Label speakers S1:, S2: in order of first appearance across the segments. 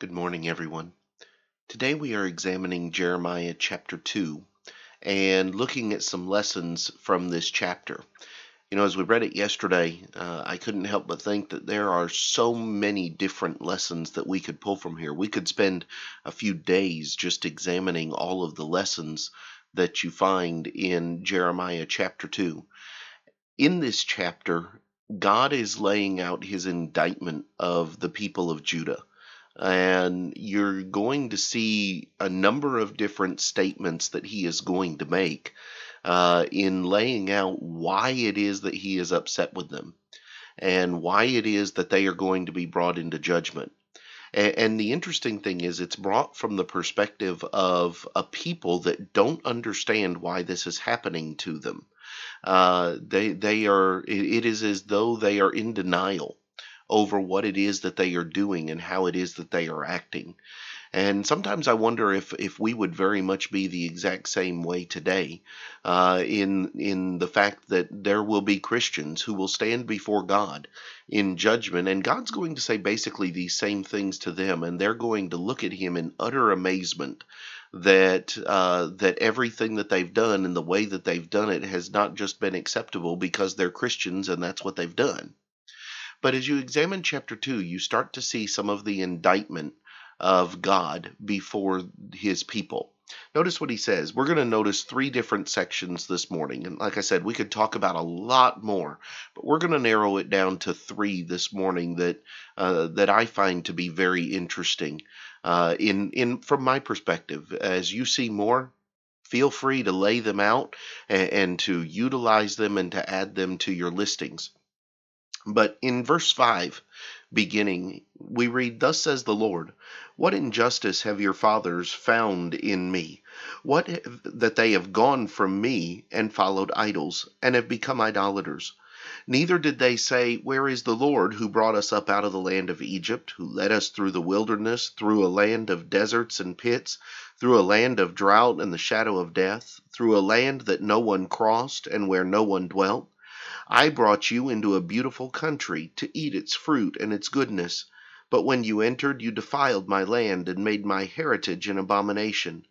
S1: Good morning, everyone. Today we are examining Jeremiah chapter 2 and looking at some lessons from this chapter. You know, as we read it yesterday, uh, I couldn't help but think that there are so many different lessons that we could pull from here. We could spend a few days just examining all of the lessons that you find in Jeremiah chapter 2. In this chapter, God is laying out his indictment of the people of Judah and you're going to see a number of different statements that he is going to make uh, in laying out why it is that he is upset with them and why it is that they are going to be brought into judgment. And, the interesting thing is, it's brought from the perspective of a people that don't understand why this is happening to them. Uh, they they are it is as though they are in denial over what it is that they are doing and how it is that they are acting. And sometimes I wonder if, if we would very much be the exact same way today, uh, in in the fact that there will be Christians who will stand before God in judgment, and God's going to say basically these same things to them, and they're going to look at Him in utter amazement that uh, that everything that they've done and the way that they've done it has not just been acceptable because they're Christians and that's what they've done. But as you examine chapter 2, you start to see some of the indictment of God before his people. Notice what he says. We're going to notice three different sections this morning. And like I said, we could talk about a lot more, but we're going to narrow it down to three this morning that uh, that I find to be very interesting uh, in in from my perspective. As you see more, feel free to lay them out and, and to utilize them and to add them to your listings. But in verse 5, beginning, we read, Thus says the Lord, What injustice have your fathers found in me? What that they have gone from me and followed idols, and have become idolaters. Neither did they say, Where is the Lord who brought us up out of the land of Egypt, who led us through the wilderness, through a land of deserts and pits, through a land of drought and the shadow of death, through a land that no one crossed and where no one dwelt? I brought you into a beautiful country to eat its fruit and its goodness. But when you entered, you defiled my land and made my heritage an abomination.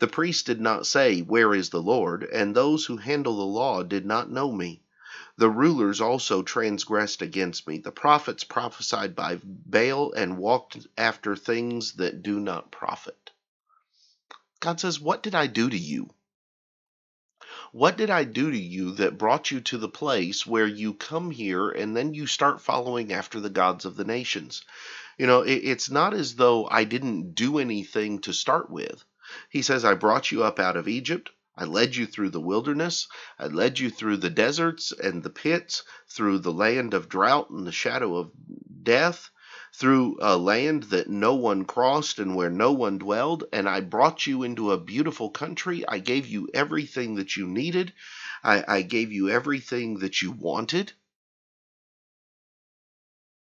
S1: The priests did not say, Where is the Lord? And those who handle the law did not know me. The rulers also transgressed against me. The prophets prophesied by Baal and walked after things that do not profit. God says, What did I do to you? What did I do to you that brought you to the place where you come here and then you start following after the gods of the nations? You know, it, it's not as though I didn't do anything to start with. He says, I brought you up out of Egypt. I led you through the wilderness. I led you through the deserts and the pits, through the land of drought and the shadow of death through a land that no one crossed and where no one dwelled, and I brought you into a beautiful country. I gave you everything that you needed, I, I gave you everything that you wanted.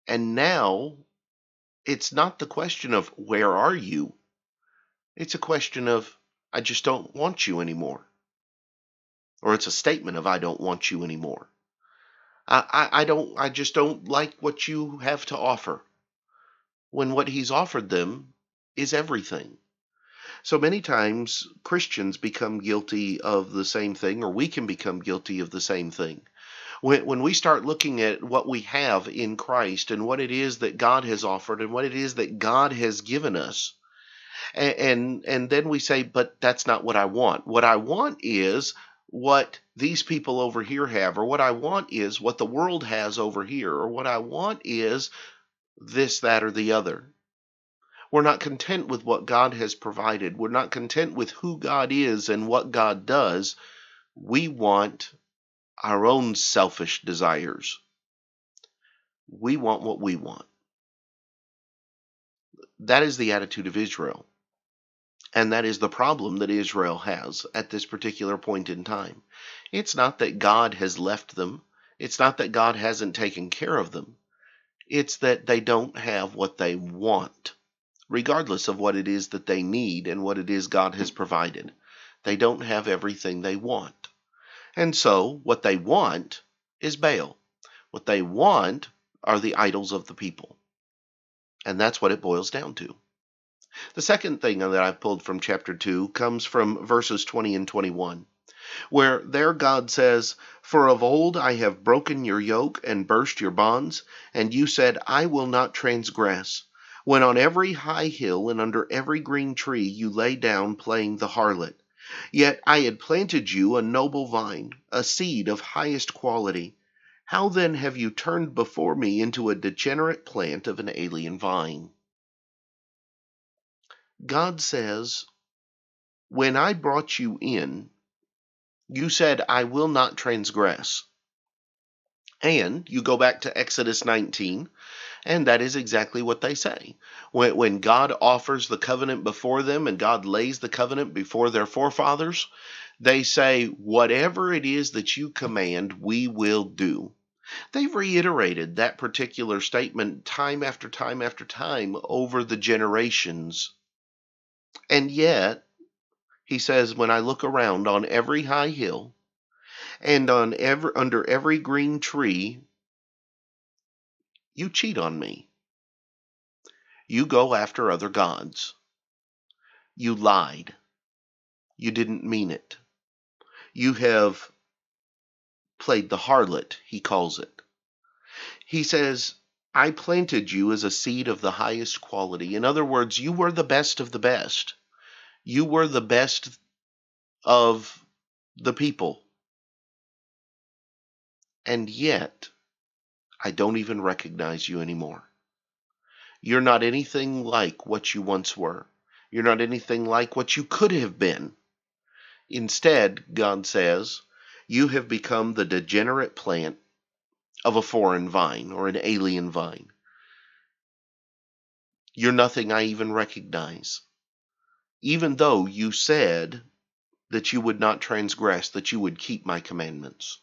S1: And now it's not the question of where are you? It's a question of I just don't want you anymore. Or it's a statement of I don't want you anymore. I, I, I don't I just don't like what you have to offer when what he's offered them is everything. So many times Christians become guilty of the same thing, or we can become guilty of the same thing. When, when we start looking at what we have in Christ and what it is that God has offered and what it is that God has given us, and, and, and then we say, but that's not what I want. What I want is what these people over here have, or what I want is what the world has over here, or what I want is this, that, or the other. We're not content with what God has provided. We're not content with who God is and what God does. We want our own selfish desires. We want what we want. That is the attitude of Israel. And that is the problem that Israel has at this particular point in time. It's not that God has left them, it's not that God hasn't taken care of them. It's that they don't have what they want, regardless of what it is that they need and what it is God has provided. They don't have everything they want. And so, what they want is Baal. What they want are the idols of the people. And that's what it boils down to. The second thing that I've pulled from chapter 2 comes from verses 20 and 21, where there God says, For of old I have broken your yoke and burst your bonds, and you said, I will not transgress. When on every high hill and under every green tree you lay down playing the harlot. Yet I had planted you a noble vine, a seed of highest quality. How then have you turned before me into a degenerate plant of an alien vine? God says, When I brought you in, you said, I will not transgress. And you go back to Exodus 19, and that is exactly what they say. When, when God offers the covenant before them and God lays the covenant before their forefathers, they say, Whatever it is that you command, we will do. They've reiterated that particular statement time after time after time over the generations and yet, he says, when I look around on every high hill and on every under every green tree, you cheat on me. You go after other gods. You lied. You didn't mean it. You have played the harlot, he calls it. He says, I planted you as a seed of the highest quality. In other words, you were the best of the best. You were the best of the people. And yet, I don't even recognize you anymore. You're not anything like what you once were. You're not anything like what you could have been. Instead, God says, you have become the degenerate plant of a foreign vine or an alien vine. You're nothing I even recognize. Even though you said that you would not transgress, that you would keep my commandments.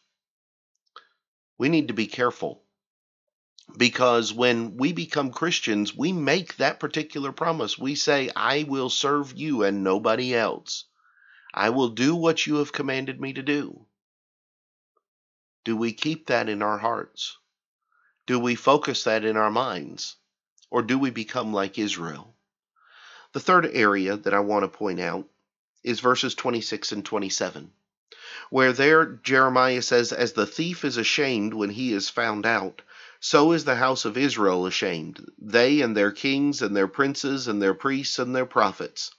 S1: We need to be careful because when we become Christians, we make that particular promise. We say, I will serve you and nobody else. I will do what you have commanded me to do. Do we keep that in our hearts? Do we focus that in our minds? Or do we become like Israel? The third area that I want to point out is verses 26 and 27, where there Jeremiah says, As the thief is ashamed when he is found out, so is the house of Israel ashamed, they and their kings and their princes and their priests and their prophets,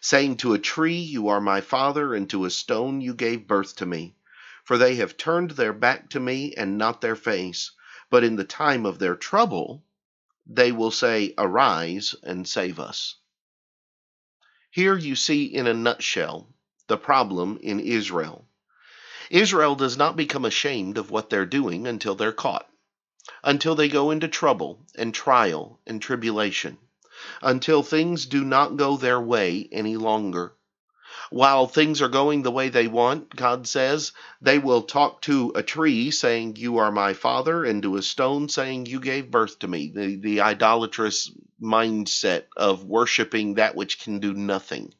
S1: saying to a tree, You are my father, and to a stone, You gave birth to me. For they have turned their back to me and not their face. But in the time of their trouble, they will say, Arise and save us. Here you see in a nutshell the problem in Israel. Israel does not become ashamed of what they're doing until they're caught, until they go into trouble and trial and tribulation, until things do not go their way any longer while things are going the way they want, God says, they will talk to a tree saying, You are my father, and to a stone saying, You gave birth to me. The, the idolatrous mindset of worshiping that which can do nothing.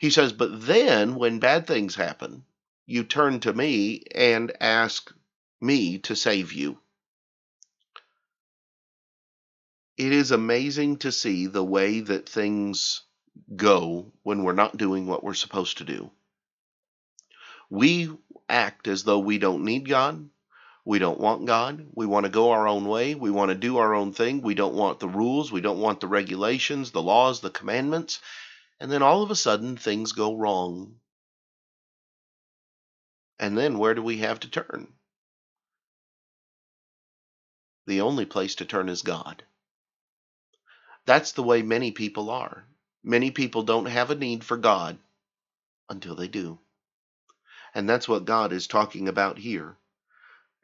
S1: He says, But then when bad things happen, you turn to me and ask me to save you. It is amazing to see the way that things go when we're not doing what we're supposed to do. We act as though we don't need God. We don't want God. We want to go our own way. We want to do our own thing. We don't want the rules. We don't want the regulations, the laws, the commandments. And then all of a sudden, things go wrong. And then where do we have to turn? The only place to turn is God. That's the way many people are. Many people don't have a need for God until they do. And that's what God is talking about here.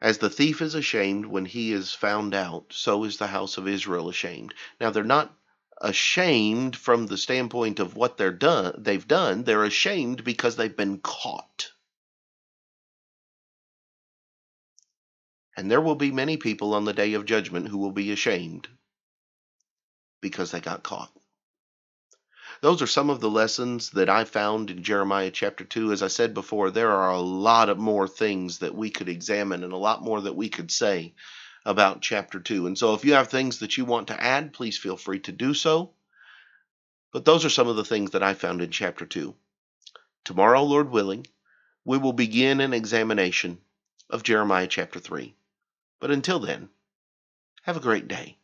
S1: As the thief is ashamed when he is found out, so is the house of Israel ashamed. Now they're not ashamed from the standpoint of what they're done they've done, they're ashamed because they've been caught. And there will be many people on the day of judgment who will be ashamed because they got caught. Those are some of the lessons that I found in Jeremiah chapter 2. As I said before, there are a lot of more things that we could examine and a lot more that we could say about chapter 2. And so if you have things that you want to add, please feel free to do so. But those are some of the things that I found in chapter 2. Tomorrow, Lord willing, we will begin an examination of Jeremiah chapter 3. But until then, have a great day.